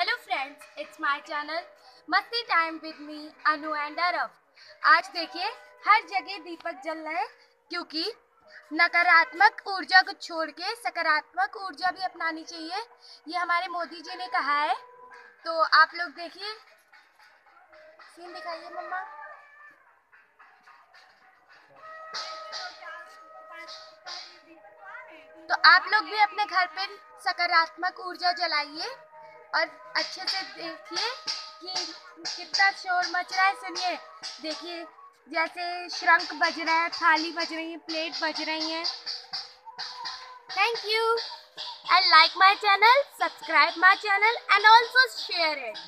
Hello friends it's my channel Masti time with me Anu and अरब आज देखिए, हर जगह दीपक जल रहे हैं, क्योंकि नकारात्मक ऊर्जा को छोड़ के सकारात्मक ऊर्जा भी अपनानी चाहिए। ये हमारे मोदी जी ने कहा है। तो आप लोग देखिए। सीन दिखाइए, मम्मा। तो आप लोग भी अपने घर पर सकारात्मक ऊर्जा जलाइए। और अच्छे से देखिए कि कितना शोर मच रहा है, सुनिए। देखिए, जैसे श्रंक बज रहा है, थाली बज रही है, प्लेट बज रही है। Thank you and like my channel subscribe my channel and also share it